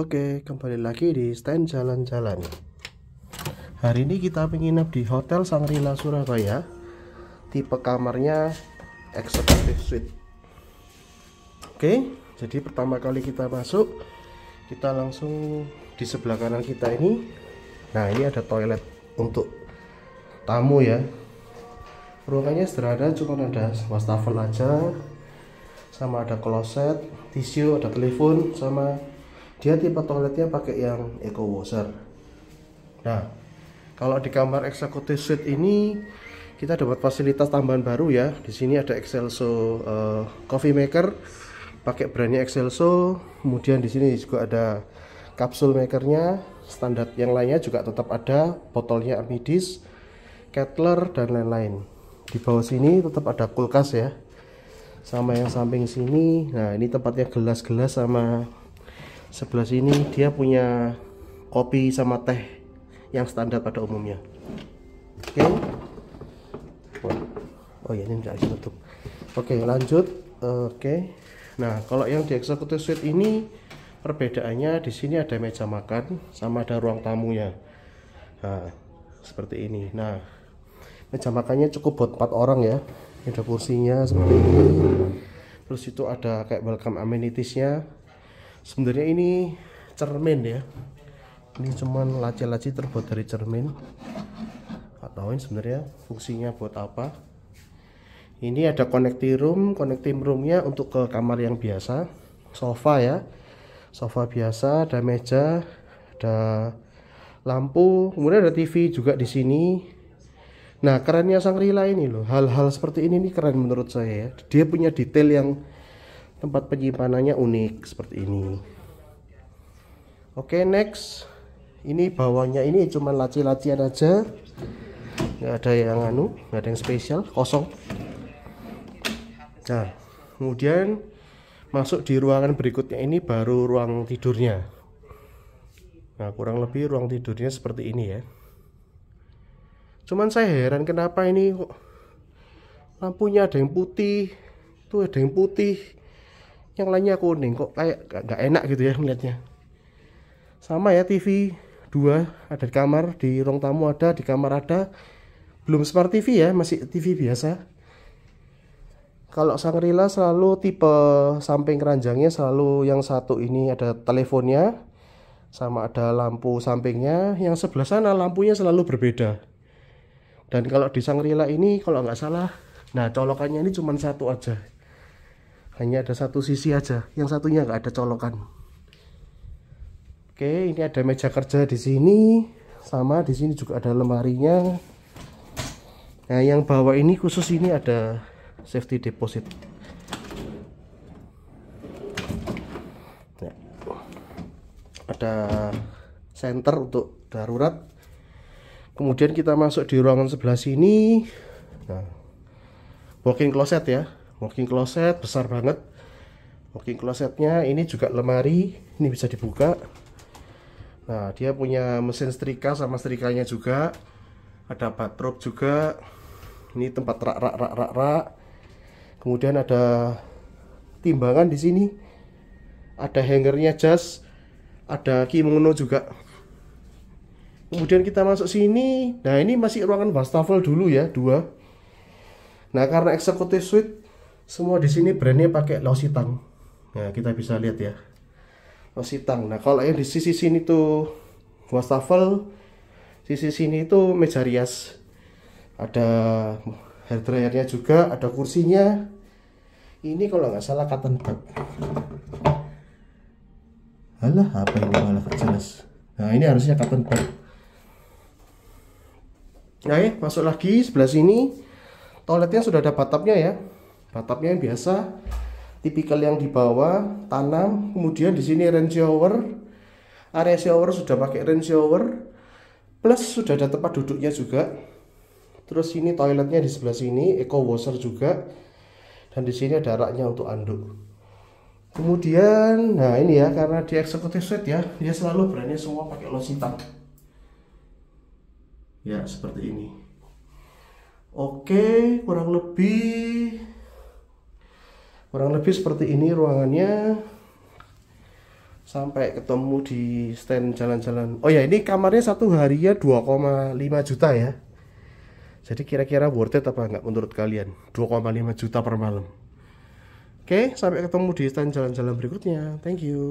Oke, kembali lagi di stand jalan-jalan. Hari ini kita menginap di Hotel Sangrila Surabaya. Tipe kamarnya executive suite. Oke, jadi pertama kali kita masuk, kita langsung di sebelah kanan kita ini. Nah, ini ada toilet untuk tamu ya. Ruangannya sederhana, cuma ada wastafel aja, sama ada kloset, tisu, ada telepon, sama dia tipe toiletnya pakai yang eco washer. Nah, kalau di kamar executive suite ini kita dapat fasilitas tambahan baru ya. Di sini ada Excelso uh, coffee maker pakai brandnya Excelso. Kemudian di sini juga ada kapsul makernya. Standar yang lainnya juga tetap ada, botolnya Armidis, Kettler dan lain-lain. Di bawah sini tetap ada kulkas ya sama yang samping sini nah ini tempatnya gelas-gelas sama sebelah sini dia punya kopi sama teh yang standar pada umumnya. Oke. Okay. oh ya ini tidak tutup oke okay, lanjut. Oke. Okay. nah kalau yang di executive suite ini perbedaannya di sini ada meja makan sama ada ruang tamunya. Nah seperti ini. Nah meja makannya cukup buat empat orang ya. Ada kursinya seperti ini. Terus itu ada kayak welcome amenitiesnya sebenarnya ini cermin ya. Ini cuman laci-laci terbuat dari cermin. Tahu ini sebenarnya fungsinya buat apa. Ini ada connecting room. Connecting roomnya untuk ke kamar yang biasa. Sofa ya. Sofa biasa ada meja ada lampu. Kemudian ada TV juga di sini. Nah kerennya Sangrila ini loh. Hal-hal seperti ini nih keren menurut saya ya. Dia punya detail yang tempat penyimpanannya unik seperti ini. Oke next. Ini bawahnya ini cuma laci-lacian aja. Nggak ada yang anu nggak ada yang spesial kosong. Nah kemudian masuk di ruangan berikutnya. Ini baru ruang tidurnya. Nah kurang lebih ruang tidurnya seperti ini ya. Cuman saya heran kenapa ini kok lampunya ada yang putih tuh ada yang putih yang lainnya kuning kok kayak gak, enak gitu ya melihatnya sama ya TV dua ada di kamar di ruang tamu ada di kamar ada. Belum smart TV ya masih TV biasa. Kalau Sangrila selalu tipe samping keranjangnya selalu yang satu ini ada teleponnya sama ada lampu sampingnya. Yang sebelah sana lampunya selalu berbeda. Dan kalau di Sangrila ini kalau nggak salah nah colokannya ini cuma satu aja hanya ada satu sisi aja. Yang satunya nggak ada colokan. Oke ini ada meja kerja di sini. Sama di sini juga ada lemarinya. Nah yang bawah ini khusus ini ada safety deposit. Nah, ada center untuk darurat. Kemudian kita masuk di ruangan sebelah sini. Nah walking closet ya walking closet besar banget. Walking closetnya ini juga lemari ini bisa dibuka. Nah dia punya mesin setrika sama setrikanya juga. Ada bathrobe juga. Ini tempat rak rak rak rak rak. Kemudian ada timbangan di sini. Ada hangernya jas. Ada kimono juga. Kemudian kita masuk sini. Nah ini masih ruangan wastafel dulu ya dua. Nah karena executive suite semua di sini brandnya pakai Lausitang nah kita bisa lihat ya. Lausitang nah kalau yang di sisi sini tuh wastafel sisi sini itu meja rias. Ada hair dryernya juga ada kursinya. Ini kalau nggak salah cotton bud. Alah apa ini malah jelas. Nah ini harusnya cotton bud. Nah, ya, masuk lagi sebelah sini. Toiletnya sudah ada batapnya ya. Batapnya yang biasa, tipikal yang di bawah, tanam. Kemudian di sini rain shower. Area shower sudah pakai rain shower. Plus sudah ada tempat duduknya juga. Terus ini toiletnya di sebelah sini, eco washer juga. Dan di sini ada raknya untuk anduk. Kemudian, nah ini ya karena di executive suite ya, dia selalu berani semua pakai lositan ya seperti ini oke kurang lebih kurang lebih seperti ini ruangannya. Sampai ketemu di stand jalan-jalan. Oh ya ini kamarnya satu harinya 2,5 juta ya. Jadi kira-kira worth it apa enggak menurut kalian? 2,5 juta per malam. Oke sampai ketemu di stand jalan-jalan berikutnya. Thank you